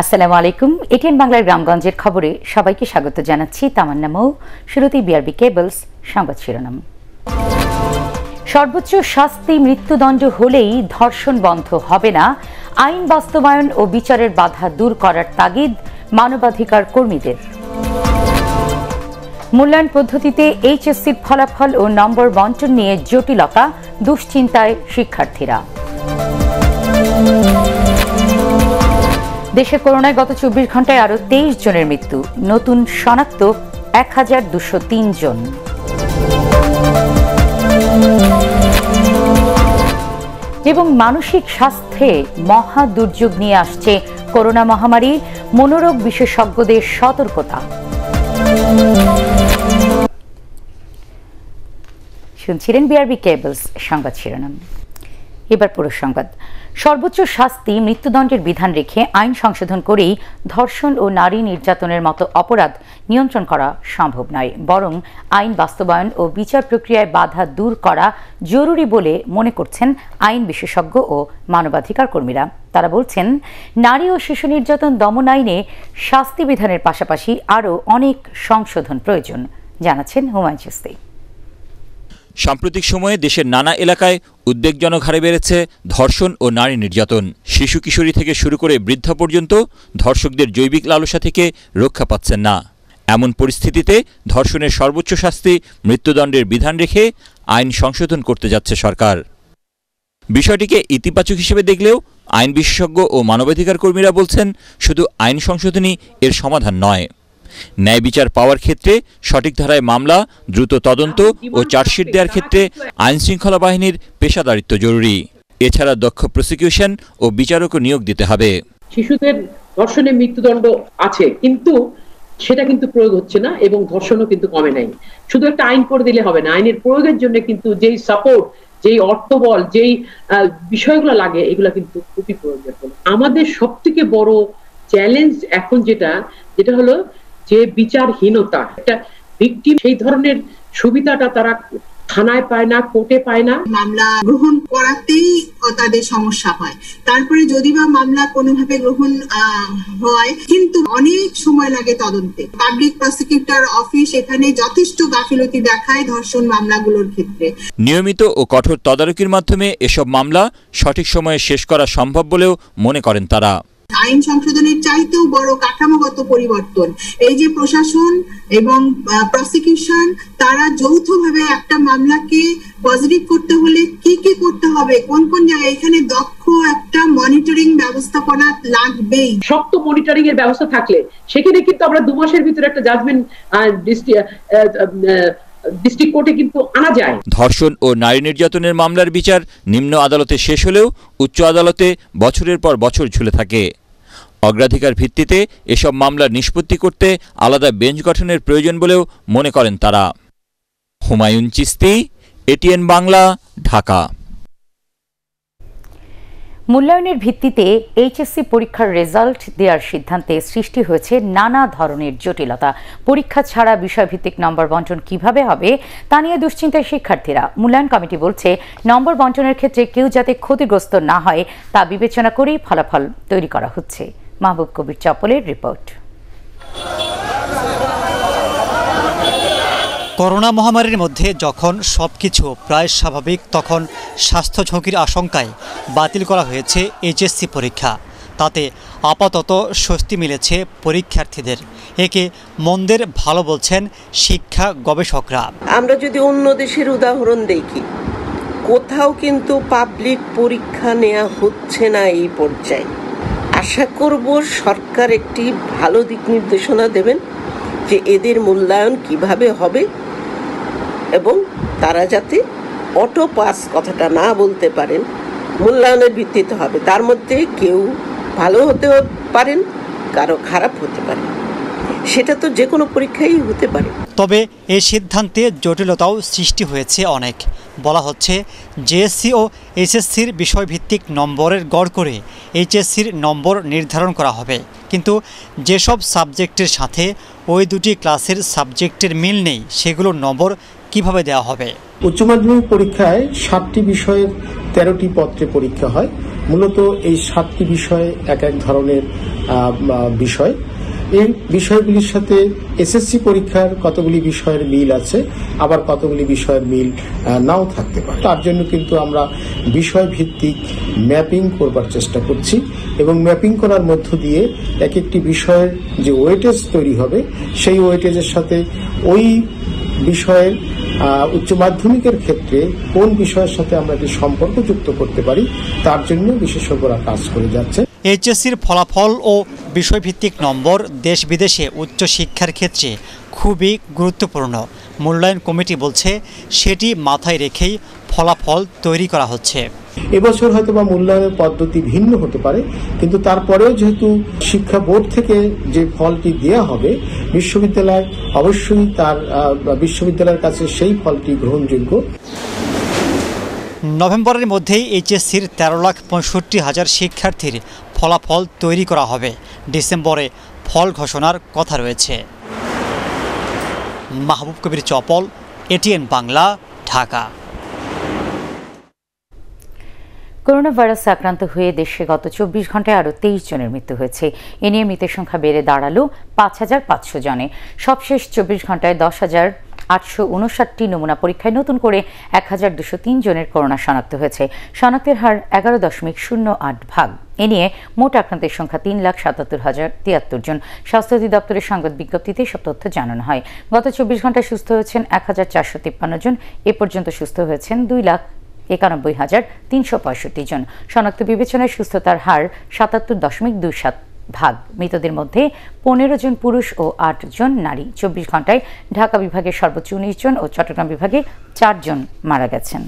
আসসালামু আলাইকুম। এটিএন বাংলার গ্রামগঞ্জের খবরে সবাইকে স্বাগত জানাচ্ছি তামান্না মৌ। শুরুতেই বিআরবি কেবলস সংবাদ শিরোনাম। সর্বোচ্চ শাস্তি মৃত্যুদণ্ড হলেই ধর্ষণ বন্ধ হবে না। আইন বাস্তবায়ন ও বিচারের বাধা দূর করার তাগিদ মানবাধিকার কর্মীদের। মূল্যায়ন পদ্ধতিতে এইচএসসির ফলাফল ও নম্বর বন্টন নিয়ে জটিলতা, দুশ্চিন্তায় শিক্ষার্থীরা। দেশে করোনায় গত চব্বিশ ঘন্টায় আরও তেইশ জনের মৃত্যু। নতুন শনাক্ত এক হাজার দুশো তিন জন। এবং মানসিক স্বাস্থ্যে মহা দুর্যোগ নিয়ে আসছে করোনা মহামারী, মনোরোগ বিশেষজ্ঞদের সতর্কতা। শুনছিলেন বিআরবি কেবলস সংবাদ শিরোনাম। এবার পুরো সংবাদ। সর্বোচ্চ শাস্তি মৃত্যুদণ্ডের বিধান রেখে আইন সংশোধন করেই ধর্ষণ ও নারী নির্যাতনের মতো অপরাধ নিয়ন্ত্রণ করা সম্ভব নয়। বরং আইন বাস্তবায়ন ও বিচার প্রক্রিয়ায় বাধা দূর করা জরুরি বলে মনে করছেন আইন বিশেষজ্ঞ ও মানবাধিকার কর্মীরা। তারা বলছেন, নারী ও শিশু নির্যাতন দমন আইনে শাস্তি বিধানের পাশাপাশি আরও অনেক সংশোধন প্রয়োজন, জানাচ্ছেন হুমায়ুন চিস্তি সাম্প্রতিক সময়ে দেশের নানা এলাকায় উদ্বেগজনক হারে বেড়েছে ধর্ষণ ও নারী নির্যাতন। শিশু কিশোরী থেকে শুরু করে বৃদ্ধা পর্যন্ত ধর্ষকদের জৈবিক লালসা থেকে রক্ষা পাচ্ছেন না। এমন পরিস্থিতিতে ধর্ষণের সর্বোচ্চ শাস্তি মৃত্যুদণ্ডের বিধান রেখে আইন সংশোধন করতে যাচ্ছে সরকার। বিষয়টিকে ইতিবাচক হিসেবে দেখলেও আইন বিশেষজ্ঞ ও মানবাধিকার কর্মীরা বলছেন, শুধু আইন সংশোধনই এর সমাধান নয়। ন্যায় বিচার পাওয়ার ক্ষেত্রে সঠিক ধারায় মামলা দ্রুত তদন্ত ও চার্জশিট দেওয়ার ক্ষেত্রে আইন শৃঙ্খলা বাহিনীর পেশাদারিত্ব জরুরি। এছাড়া দক্ষ প্রসিকিউশন ও বিচারকও নিয়োগ দিতে হবে। শিশুদের ধর্ষণে মৃত্যুদণ্ড আছে কিন্তু সেটা কিন্তু প্রয়োগ হচ্ছে না এবং ধর্ষণও কিন্তু কমে নাই। শুধু একটা আইন করে দিলে হবে না আইনের প্রয়োগের জন্য কিন্তু যেই সাপোর্ট যেই অর্থবল যেই বিষয়গুলো লাগে এগুলো কিন্তু খুবই প্রয়োজন। আমাদের সব থেকে বড় চ্যালেঞ্জ এখন যেটা যেটা হলো যে বিচারহীনতা একটা ভিকটিম সেই ধরনের সুবিধাটা তারা থানায় পায় না কোর্টে পায় না। মামলা গ্রহণ করাতেই তাদের সমস্যা হয়। তারপরে যদি বা মামলা কোনোভাবে গ্রহণ হয় কিন্তু অনেক সময় লাগে তদন্তে। পাবলিক প্রসিকিউটর অফিস এখানে যথেষ্ট গাফিলতি দেখায় ধর্ষণ মামলাগুলোর ক্ষেত্রে। নিয়মিত ও কঠোর তদারকির মাধ্যমে এসব মামলা সঠিক সময়ে শেষ করা সম্ভব বলেও মনে করেন তারা। আইন সংশোধনের চাইতেও বড় কাঠামোগত পরিবর্তন। এই যে প্রশাসন এবং প্রসিকিউশন তারা যৌথভাবে একটা মামলাকে পজিটিভ করতে হলে কি কি করতে হবে? কোন কোন জায়গায়? এখানে দক্ষ একটা মনিটরিং ব্যবস্থাপনা লাগবেই। শক্ত মনিটরিং এর ব্যবস্থা থাকলে সেখানে কিন্তু আমরা দু মাসের ভিতরে একটা জাজমেন্ট ডিস্ট্রিক্ট কোর্টে কিন্তু আনা যায়। ধর্ষণ ও নারী নির্যাতনের মামলার বিচার নিম্ন আদালতে শেষ হলেও উচ্চ আদালতে বছরের পর বছর ঝুলে থাকে। অগ্রাধিকার ভিত্তিতে এসব মামলার নিষ্পত্তি করতে আলাদা বেঞ্চ গঠনের প্রয়োজন বলেও মনে করেন তারা। হুমায়ুন চিস্তি, এটিএন বাংলা, ঢাকা। মূল্যায়নের ভিত্তিতে এইচএসসি পরীক্ষার রেজাল্ট দেওয়ার সিদ্ধান্তে সৃষ্টি হয়েছে নানা ধরনের জটিলতা। পরীক্ষা ছাড়া বিষয়ভিত্তিক নম্বর বন্টন কীভাবে হবে, তা নিয়ে দুশ্চিন্তায় শিক্ষার্থীরা। মূল্যায়ন কমিটি বলছে, নম্বর বন্টনের ক্ষেত্রে কেউ যাতে ক্ষতিগ্রস্ত না হয়, তা বিবেচনা করেই ফলাফল তৈরি করা হচ্ছে। মাহবুব কবির চপলের রিপোর্ট। করোনা মহামারীর মধ্যে যখন সব কিছু প্রায় স্বাভাবিক তখন স্বাস্থ্য ঝুঁকির আশঙ্কায় বাতিল করা হয়েছে এইচএসসি পরীক্ষা। তাতে আপাতত স্বস্তি মিলেছে পরীক্ষার্থীদের। একে মন্দের ভালো বলছেন শিক্ষা গবেষকরা। আমরা যদি অন্য দেশের উদাহরণ দেখি কোথাও কিন্তু পাবলিক পরীক্ষা নেওয়া হচ্ছে না এই পর্যায়ে। আশা করব সরকার একটি ভালো দিক নির্দেশনা দেবেন যে এদের মূল্যায়ন কীভাবে হবে এবং তারা যাতে অটো পাস কথাটা না বলতে পারেন, মূল্যায়নের ভিত্তিতে হবে। তার মধ্যে কেউ ভালো হতে পারেন, কারও খারাপ হতে পারে। সেটা তো যে কোনো পরীক্ষাই হতে পারে। তবে এই সিদ্ধান্তে জটিলতাও সৃষ্টি হয়েছে অনেক। বলা হচ্ছে জেএসসি ও এইচএসসির বিষয়ভিত্তিক নম্বরের গড় করে এইচএসসির নম্বর নির্ধারণ করা হবে। কিন্তু যেসব সাবজেক্টের সাথে ওই দুটি ক্লাসের সাবজেক্টের মিল নেই সেগুলোর নম্বর কীভাবে দেওয়া হবে? উচ্চ মাধ্যমিক পরীক্ষায় সাতটি বিষয়ের তেরোটি পত্রে পরীক্ষা হয়। মূলত এই সাতটি বিষয়ে এক এক ধরনের বিষয়। এই বিষয়গুলির সাথে এসএসসি পরীক্ষার কতগুলি বিষয়ের মিল আছে? আবার কতগুলি বিষয়ের মিল নাও থাকতে পারে। তার জন্য কিন্তু আমরা বিষয় ভিত্তিক ম্যাপিং করবার চেষ্টা করছি এবং ম্যাপিং করার মধ্য দিয়ে এক একটি বিষয়ের যে ওয়েটেজ তৈরি হবে, সেই ওয়েটেজের সাথে ওই বিষয়ের উচ্চ মাধ্যমিকের ক্ষেত্রে কোন বিষয়ের সাথে আমরা একটি সম্পর্ক যুক্ত করতে পারি, তার জন্য বিশেষজ্ঞরা কাজ করে যাচ্ছে। এইচএসসির ফলাফল ও বিষয়ভিত্তিক নম্বর দেশ বিদেশে উচ্চশিক্ষার ক্ষেত্রে খুবই গুরুত্বপূর্ণ। মূল্যায়ন কমিটি বলছে, সেটি মাথায় রেখেই ফলাফল তৈরি করা হচ্ছে। এবছর হয়তো বা মূল্যায়নের পদ্ধতি ভিন্ন হতে পারে, কিন্তু তারপরেও যেহেতু শিক্ষা বোর্ড থেকে যে ফলটি দেয়া হবে, বিশ্ববিদ্যালয় অবশ্যই তার বিশ্ববিদ্যালয়ের কাছে সেই ফলটি গ্রহণযোগ্য। নভেম্বরের মধ্যেই এইচএসসির তেরো লাখ পঁয়ষট্টি হাজার শিক্ষার্থীর ফলাফল তৈরি করা হবে। ডিসেম্বরে ফল ঘোষণার কথা রয়েছে। মাহবুব কবির চপল, এটিএন বাংলা, ঢাকা। করোনা ভাইরাসে আক্রান্ত হয়ে দেশে গত চব্বিশ ঘন্টায় আরও তেইশ জনের মৃত্যু হয়েছে। এ নিয়ে মৃতের সংখ্যা বেড়ে দাঁড়াল পাঁচ হাজার পাঁচশো জনে। সবশেষ চব্বিশ ঘন্টায় দশ হাজার আটশো নমুনা পরীক্ষায় নতুন করে এক হাজার দুশো তিন জনের করোনা শনাক্ত হয়েছে। শনাক্তের হার এগারো দশমিক শূন্য আট ভাগ। এ নিয়ে মোট আক্রান্তের সংখ্যা তিন লাখ সাতাত্তর হাজার তিয়াত্তর জন। স্বাস্থ্য অধিদপ্তরের সংবাদ বিজ্ঞপ্তিতে সব তথ্য জানানো হয়। গত চব্বিশ ঘন্টায় সুস্থ হয়েছেন এক হাজার চারশো তিপ্পান্ন জন। এ পর্যন্ত সুস্থ হয়েছেন দুই লাখ একানব্বই হাজার তিনশো পঁয়ষট্টি জন। শনাক্ত বিবেচনায় সুস্থতার হার সাতাত্তর দশমিক দুই সাত ভাগ। মৃতদের মধ্যে পনেরো জন পুরুষ ও আট জন নারী। চব্বিশ ঘন্টায় ঢাকা বিভাগে সর্বোচ্চ উনিশ জন ও চট্টগ্রাম বিভাগে চারজন মারা গেছেন।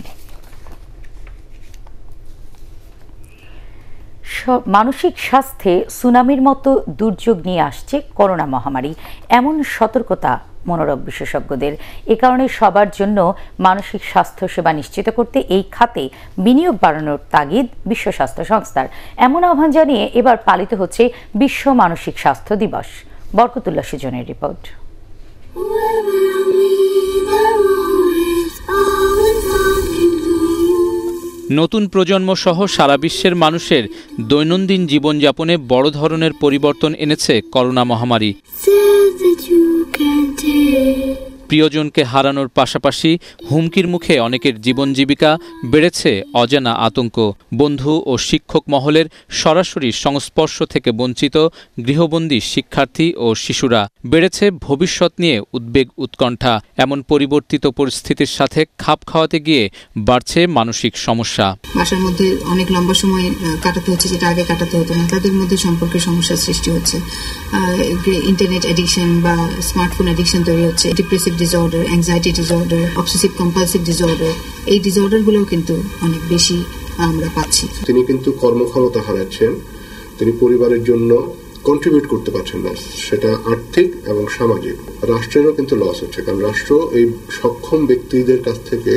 মানসিক স্বাস্থ্যে সুনামির মতো দুর্যোগ নিয়ে আসছে করোনা মহামারী। এমন সতর্কতা মনোরোগ বিশেষজ্ঞদের। এ কারণে সবার জন্য মানসিক স্বাস্থ্য সেবা নিশ্চিত করতে এই খাতে বিনিয়োগ বাড়ানোর তাগিদ বিশ্ব স্বাস্থ্য সংস্থার। এমন আহ্বান জানিয়ে এবার পালিত হচ্ছে বিশ্ব মানসিক স্বাস্থ্য দিবস। বরকতুল্লাহ সুজনের রিপোর্ট। নতুন প্রজন্ম সহ সারা বিশ্বের মানুষের দৈনন্দিন জীবনযাপনে বড় ধরনের পরিবর্তন এনেছে করোনা মহামারী। প্রিয়জনকে হারানোর পাশাপাশি হুমকির মুখে অনেকের জীবন জীবিকা বেড়েছে অজানা আতঙ্ক। বন্ধু ও শিক্ষক মহলের সরাসরি সংস্পর্শ থেকে বঞ্চিত গৃহবন্দী শিক্ষার্থী ও শিশুরা। বেড়েছে ভবিষ্যৎ নিয়ে উদ্বেগ উৎকণ্ঠা। এমন পরিবর্তিত পরিস্থিতির সাথে খাপ খাওয়াতে গিয়ে বাড়ছে মানসিক সমস্যা। বাসার মধ্যে অনেক লম্বা সময় কাটাতে হচ্ছে যেটা আগে কাটাতে হতো না। তাদের মধ্যে সম্পর্কে সমস্যার সৃষ্টি হচ্ছে। ইন্টারনেট অ্যাডিকশন বা স্মার্টফোন অ্যাডিকশন তৈরি হচ্ছে। Depressive disorder anxiety disorder obsessive compulsive disorder এই ডিসঅর্ডারগুলোও কিন্তু অনেক বেশি আমরা পাচ্ছি। তিনি কিন্তু কর্মক্ষমতা হারাচ্ছেন, তিনি পরিবারের জন্য কন্ট্রিবিউট করতে পারছেন না, সেটা আর্থিক এবং সামাজিক। রাষ্ট্রেরও কিন্তু লস হচ্ছে, কারণ রাষ্ট্র এই সক্ষম ব্যক্তিদের কাছ থেকে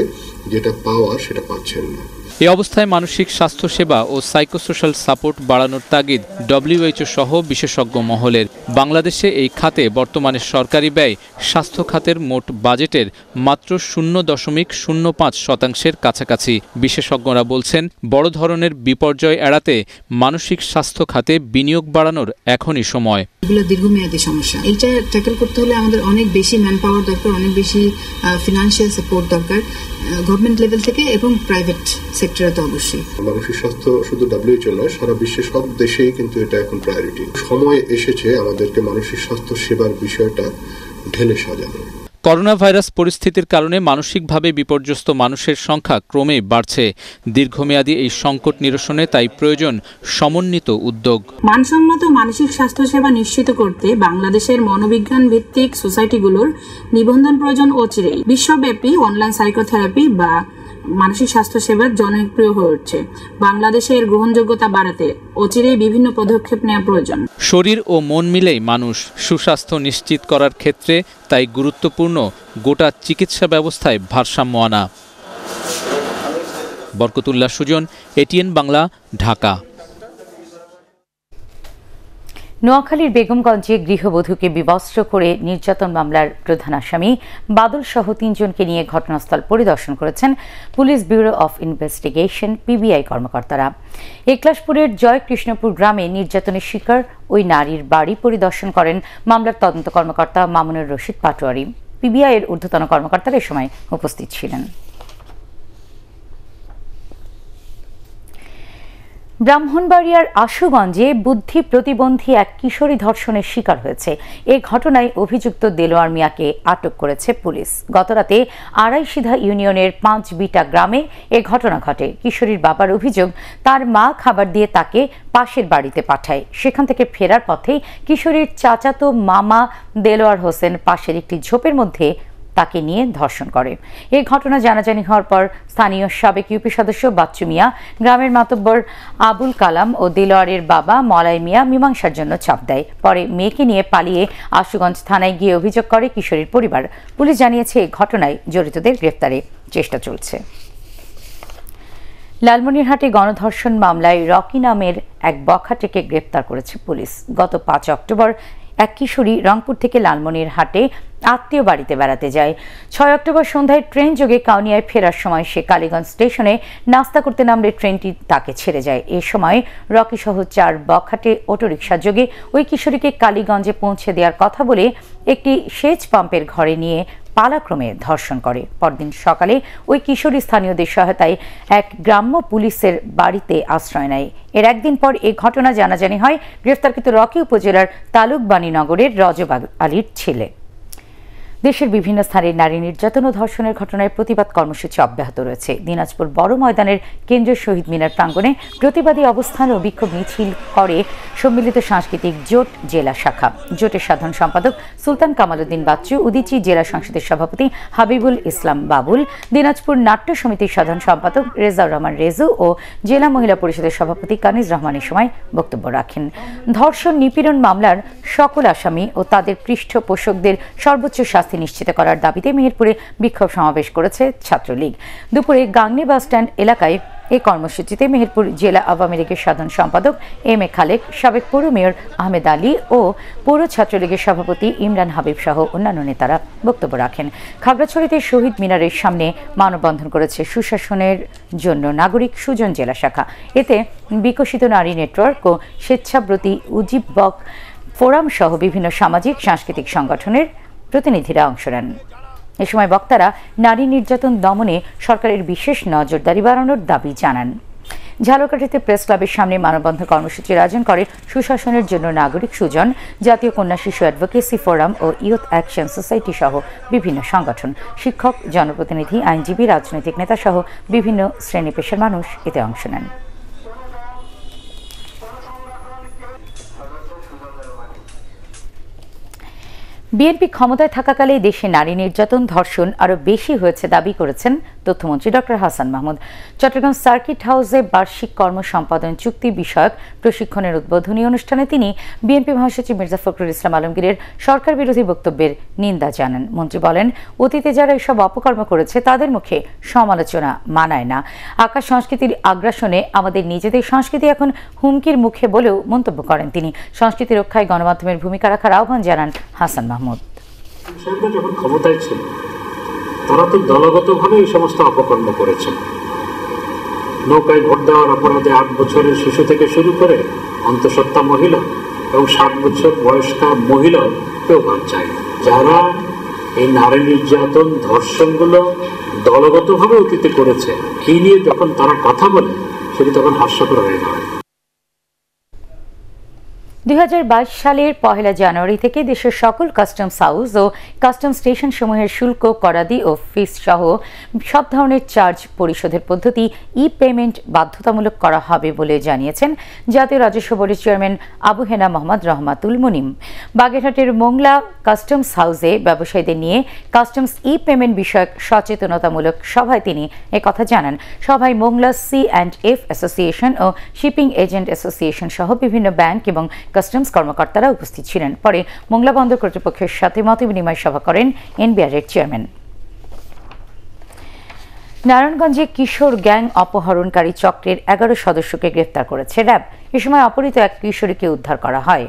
যেটা পাওয়া সেটা পাচ্ছেন না। এ অবস্থায় মানসিক স্বাস্থ্যসেবা ও সাইকোসোশ্যাল সাপোর্ট বাড়ানোর তাগিদ ডব্লিউএইচও সহ বিশেষজ্ঞ মহলের। বাংলাদেশে এই খাতে বর্তমানে সরকারি ব্যয় স্বাস্থ্য খাতের মোট বাজেটের মাত্র শূন্য দশমিক শূন্য পাঁচ শতাংশের কাছাকাছি। বিশেষজ্ঞরা বলছেন, বড় ধরনের বিপর্যয় এড়াতে মানসিক স্বাস্থ্য খাতে বিনিয়োগ বাড়ানোর এখনই সময়। এগুলো দীর্ঘমেয়াদী সমস্যা। এইটা ট্যাকেল করতে হলে আমাদের অনেক বেশি ম্যান পাওয়ার দরকার, অনেক বেশি ফিনান্সিয়াল সাপোর্ট দরকার গভর্নমেন্ট লেভেল থেকে এবং প্রাইভেট সেক্টরে তো অবশ্যই। মানসিক স্বাস্থ্য শুধু ডাব্লিউএইচও নয় সারা বিশ্বের সব দেশেই কিন্তু এটা এখন প্রায়োরিটি সময় এসেছে আমাদেরকে মানসিক স্বাস্থ্য সেবার বিষয়টা ঢেলে সাজানো। করোনা ভাইরাস পরিস্থিতির কারণে মানসিকভাবে বিপর্যস্ত মানুষের সংখ্যা ক্রমে বাড়ছে। দীর্ঘমেয়াদী এই সংকট নিরসনে তাই প্রয়োজন সমন্বিত উদ্যোগ। মানসম্মত মানসিক স্বাস্থ্য সেবা নিশ্চিত করতে বাংলাদেশের মনোবিজ্ঞান ভিত্তিক সোসাইটিগুলোর নিবন্ধন প্রয়োজন অচিরেই বিশ্বব্যাপী অনলাইন সাইকোথেরাপি বা মানসিক স্বাস্থ্য সেবার জনপ্রিয় হয়ে উঠছে। বাংলাদেশে এর গ্রহণযোগ্যতা বাড়াতে অচিরেই বিভিন্ন পদক্ষেপ নেওয়া প্রয়োজন। শরীর ও মন মিলেই মানুষ সুস্বাস্থ্য নিশ্চিত করার ক্ষেত্রে তাই গুরুত্বপূর্ণ গোটা চিকিৎসা ব্যবস্থায় ভারসাম্য আনা। বরকতুল্লাহ সুজন, এটিএন বাংলা, ঢাকা। নোয়াখালীর বেগমগঞ্জে গৃহবধূকে বিবস্ত্র করে নির্যাতন মামলার প্রধান আসামি বাদল সহ তিনজনকে নিয়ে ঘটনাস্থল পরিদর্শন করেছেন police bureau of investigation, PBI কর্মকর্তারা। একলাশপুরের জয়কৃষ্ণপুর গ্রামে নির্যাতনের শিকার ওই নারীর বাড়ি পরিদর্শন করেন মামলার তদন্ত কর্মকর্তা মামুনুর রশিদ পাটোয়ারি। পিবিআই এর ঊর্ধ্বতন কর্মকর্তারা এ সময় উপস্থিত ছিলেন। ব্রাহ্মণবাড়িয়ার আশুগঞ্জে বুদ্ধি প্রতিবন্ধী এক কিশোরী ধর্ষণের শিকার হয়েছে। এ ঘটনায় অভিযুক্ত দেলোয়ার মিয়াকে আটক করেছে পুলিশ। গতরাতে আড়াইসিধা ইউনিয়নের পাঁচ বিটা গ্রামে এ ঘটনা ঘটে। কিশোরীর বাবার অভিযোগ, তার মা খাবার দিয়ে তাকে পাশের বাড়িতে পাঠায়। সেখান থেকে ফেরার পথে কিশোরীর চাচাতো মামা দেলোয়ার হোসেন পাশের একটি ঝোপের মধ্যে তাকে নিয়ে ধর্ষণ করে। এই ঘটনা জানাজানি হওয়ার পর স্থানীয় সাবেক ইউপি সদস্য বাচ্চু মিয়া, গ্রামের মাতব্বর আবুল কালাম ও দিলোয়ারের বাবা মলাই মিয়া মীমাংসার জন্য চাপ দেয়। পরে মেয়েকে নিয়ে পালিয়ে আশুগঞ্জ থানায় গিয়ে অভিযোগ করে কিশোরীর পরিবার। পুলিশ জানিয়েছে এই ঘটনায় জড়িতদের গ্রেফতারে চেষ্টা চলছে। লালমনিরহাটে গণধর্ষণ মামলায় রকি নামের এক বখাটেকে গ্রেপ্তার করেছে পুলিশ। গত পাঁচ অক্টোবর এক কিশোরী রংপুর থেকে লালমনির হাটে আত্মীয় বাড়িতে বেড়াতে যায়। ছয় অক্টোবর সন্ধ্যায় ট্রেন যোগে কাউনিয়ায় ফেরার সময় সে কালীগঞ্জ স্টেশনে নাস্তা করতে নামলে ট্রেনটি তাকে ছেড়ে যায়। এ সময় রকি সহ চার বখাটে অটোরিকশা যোগে ওই কিশোরীকে কালীগঞ্জে পৌঁছে দেওয়ার কথা বলে একটি সেচ পাম্পের ঘরে নিয়ে পালাক্রমে ধর্ষণ করে। পরদিন সকালে ওই কিশোরী স্থানীয়দের সহায়তায় এক গ্রাম্য পুলিশের বাড়িতে আশ্রয় নেয়। এর একদিন পর এ ঘটনা জানাজানি হয়। গ্রেফতারকৃত রকি উপজেলার তালুকবাণী নগরের রজব আলীর ছেলে। দেশের বিভিন্ন স্থানে নারী নির্যাতন ও ধর্ষণের ঘটনায় প্রতিবাদ কর্মসূচি অব্যাহত রয়েছে। দিনাজপুর বড় ময়দানের কেন্দ্রীয় শহীদ মিনার প্রাঙ্গণে প্রতিবাদী অবস্থান ও বিক্ষোভ মিছিল করে সম্মিলিত সাংস্কৃতিক জোট জেলা শাখা। জোটের সাধারণ সম্পাদক সুলতান কামালউদ্দিন বাচ্চু, উদিচি জেলা সংসদের সভাপতি হাবিবুল ইসলাম বাবুল, দিনাজপুর নাট্য সমিতির সাধারণ সম্পাদক রেজাউর রহমান রেজু ও জেলা মহিলা পরিষদের সভাপতি কানিজ রহমানের সময় বক্তব্য রাখেন। ধর্ষণ নিপীড়ন মামলার সকল আসামি ও তাদের পৃষ্ঠপোষকদের সর্বোচ্চ শাস্তি শাস্তি নিশ্চিত করার দাবিতে মেহেরপুরে বিক্ষোভ সমাবেশ করেছে ছাত্রলীগ। দুপুরে গাংনী বাসস্ট্যান্ড এলাকায় এই কর্মসূচিতে মেহেরপুর জেলা আওয়ামী লীগের সাধারণ সম্পাদক এম এ খালেক, সাবেক পৌর মেয়র আহমেদ আলী ও পৌর ছাত্রলীগের সভাপতি ইমরান হাবিব সহ অন্যান্য নেতারা বক্তব্য রাখেন। খাগড়াছড়িতে শহীদ মিনারের সামনে মানববন্ধন করেছে সুশাসনের জন্য নাগরিক সুজন জেলা শাখা। এতে বিকশিত নারী নেটওয়ার্ক ও স্বেচ্ছাব্রতী উজিব বক ফোরাম সহ বিভিন্ন সামাজিক, সাংস্কৃতিক সংগঠনের প্রতিনিধিরা অংশ নেন। এ সময় বক্তারা নারী নির্যাতন দমনে সরকারের বিশেষ নজরদারি বাড়ানোর দাবি জানান। ঝালকাঠিতে প্রেস ক্লাবের সামনে মানববন্ধন কর্মসূচির আয়োজন করে সুশাসনের জন্য নাগরিক সুজন, জাতীয় কন্যা শিশু অ্যাডভোকেসি ফোরাম ও ইয়ুথ অ্যাকশন সোসাইটি সহ বিভিন্ন সংগঠন, শিক্ষক, জনপ্রতিনিধি, আইনজীবী, রাজনৈতিক নেতা সহ বিভিন্ন শ্রেণি পেশার মানুষ এতে অংশ নেন। বিএনপি ক্ষমতায় থাকাকালে দেশে নারী নির্যাতন, ধর্ষণ আরও বেশি হয়েছে দাবি করেছেন তথ্যমন্ত্রী ডক্টর হাসান মাহমুদ। চট্টগ্রাম সার্কিট হাউসে বার্ষিক কর্ম সম্পাদন চুক্তি বিষয়ক প্রশিক্ষণের উদ্বোধনী অনুষ্ঠানে তিনি বিএনপি মহাসচিব মির্জা ফখরুল ইসলাম আলমগীরের সরকার বিরোধী বক্তব্যের নিন্দা জানান। মন্ত্রী বলেন, অতীতে যারা এসব অপকর্ম করেছে, তাদের মুখে সমালোচনা মানায় না। আকাশ সংস্কৃতির আগ্রাসনে আমাদের নিজেদের সংস্কৃতি এখন হুমকির মুখে বলেও মন্তব্য করেন তিনি। সংস্কৃতি রক্ষায় গণমাধ্যমের ভূমিকা রাখার আহ্বান জানান হাসান মাহমুদ। যখন ক্ষমতায় ছিল, তারা তো দলগতভাবে এই সমস্ত অপকর্ম নৌকায় ভোট দেওয়ার অপরাধে আট বছরের শিশু থেকে শুরু করে অন্তঃসত্ত্বা মহিলা এবং ষাট বছর বয়স্কা মহিলা কেউ চায় যারা এই নারী নির্যাতন, ধর্ষণগুলো দলগতভাবে অতীতে করেছে এই নিয়ে যখন তারা কথা বলে, সেটি তখন হাস্যকর হয়ে দাঁড়ায়। দুই হাজার বাইশ সালের পহেলা জানুয়ারি থেকে দেশের সকল কাস্টমস হাউস ও কাস্টম স্টেশন সমূহের শুল্ক, করাদি ও ফিস সহ সব ধরনের চার্জ পরিশোধের পদ্ধতি ই পেমেন্ট বাধ্যতামূলক করা হবে বলে জানিয়েছেন জাতীয় রাজস্ব বোর্ডের চেয়ারম্যান আবু হেনা মোহাম্মদ রহমাতুল মুনিম। বাগেরহাটের মোংলা কাস্টমস হাউসে ব্যবসায়ীদের নিয়ে কাস্টমস ই পেমেন্ট বিষয়ক সচেতনতামূলক সভায় তিনি একথা জানান। সভায় Mongla C and F association O shipping agent association সহ বিভিন্ন ব্যাংক এবং কাস্টমস কর্মকর্তারা উপস্থিত ছিলেন। পরে মোংলা বন্দর কর্তৃপক্ষের সাথে মত বিনিময় সভা করেন এনবিআরের চেয়ারম্যান। নারায়ণগঞ্জে কিশোর গ্যাং অপহরণকারী চক্রের এগারো সদস্যকে গ্রেফতার করেছে র্যাব। এ সময় অপহৃত এক কিশোরীকে উদ্ধার করা হয়।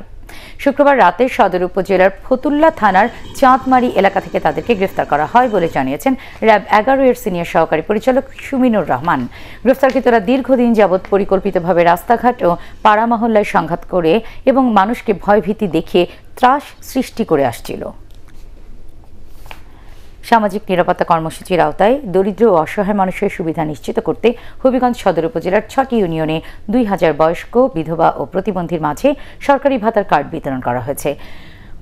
শুক্রবার রাতে সদর উপজেলার ফতুল্লা থানার চাঁদমারি এলাকা থেকে তাদেরকে গ্রেফতার করা হয় বলে জানিয়েছেন র্যাব এগারো এর সিনিয়র সহকারী পরিচালক সুমিনুর রহমান। গ্রেফতারকৃতরা দীর্ঘদিন যাবৎ পরিকল্পিতভাবে রাস্তাঘাট ও পাড়া মহল্লায় সংঘাত করে এবং মানুষকে ভয়ভীতি দেখে ত্রাস সৃষ্টি করে আসছিল। সামাজিক নিরাপত্তা কর্মসূচির আওতায় দরিদ্র ও অসহায় মানুষের সুবিধা নিশ্চিত করতে হবিগঞ্জ সদর উপজেলার ছটি ইউনিয়নে দুই হাজার বয়স্ক, বিধবা ও প্রতিবন্ধীর মাঝে সরকারি ভাতার কার্ড বিতরণ করা হয়েছে।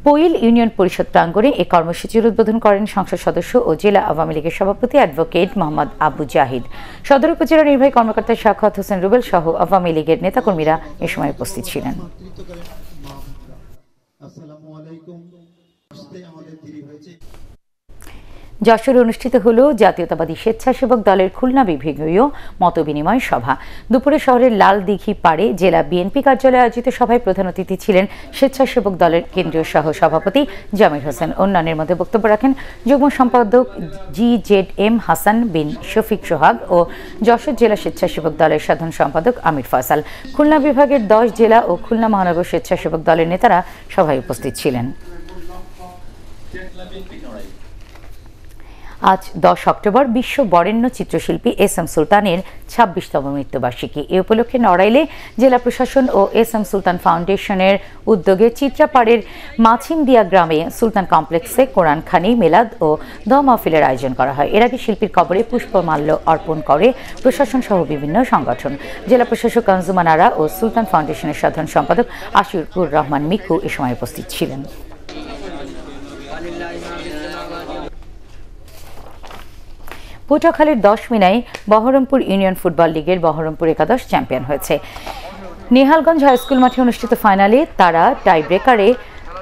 পইল ইউনিয়ন পরিষদ প্রাঙ্গণে এই কর্মসূচির উদ্বোধন করেন সংসদ সদস্য ও জেলা আওয়ামী লীগের সভাপতি অ্যাডভোকেট মোহাম্মদ আবু জাহিদ। সদর উপজেলা নির্বাহী কর্মকর্তা শাখাত হোসেন রুবেল সহ আওয়ামী লীগের নেতাকর্মীরা এ সময় উপস্থিত ছিলেন। যশোরে অনুষ্ঠিত হল জাতীয়তাবাদী স্বেচ্ছাসেবক দলের খুলনা বিভাগীয় মতবিনিময় সভা। দুপুরে শহরের লাল দিঘি পাড়ে জেলা বিএনপি কার্যালয়ে আয়োজিত সভায় প্রধান অতিথি ছিলেন স্বেচ্ছাসেবক দলের কেন্দ্রীয় সহ সভাপতি জামির হোসেন। অন্যান্যের মধ্যে বক্তব্য রাখেন যুগ্ম সম্পাদক G Z M Hasan Bin Shafiq Sohag ও যশোর জেলা স্বেচ্ছাসেবক দলের সাধারণ সম্পাদক আমির ফয়সাল। খুলনা বিভাগের দশ জেলা ও খুলনা মহানগর স্বেচ্ছাসেবক দলের নেতারা সভায় উপস্থিত ছিলেন। আজ দশ অক্টোবর বিশ্ব বরেণ্য চিত্রশিল্পী এস এম সুলতানের ছাব্বিশতম মৃত্যুবার্ষিকী। এ উপলক্ষে নড়াইলে জেলা প্রশাসন ও এস এম সুলতান ফাউন্ডেশনের উদ্যোগে চিত্রাপাড়ের মাছিমদিয়া গ্রামে সুলতান কমপ্লেক্সে কোরআন খানি মেলাদ ও দ মাহফিলের আয়োজন করা হয়। এর আগে শিল্পীর কবরে পুষ্পমাল্য অর্পণ করে প্রশাসন সহ বিভিন্ন সংগঠন। জেলা প্রশাসক কানজুমান আরা ও সুলতান ফাউন্ডেশনের সাধারণ সম্পাদক আশিকুর রহমান মিকু এ সময় উপস্থিত ছিলেন। পটুয়াখালীর দশ মিনায় বহরমপুর ইউনিয়ন ফুটবল লিগের বহরমপুর একাদশ চ্যাম্পিয়ন হয়েছে। নেহালগঞ্জ হাইস্কুল মাঠে অনুষ্ঠিত ফাইনালে তারা টাই ব্রেকারে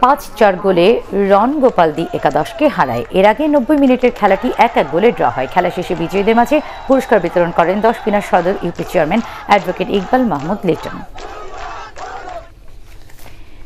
পাঁচ চার গোলে রন গোপালদি একাদশকে হারায়। এর আগে নব্বই মিনিটের খেলাটি এক এক গোলে ড্র হয়। খেলা শেষে বিজয়ীদের মাঝে পুরস্কার বিতরণ করেন দশ পিনার সদর UP chairman advocate Iqbal Mahmud Liton.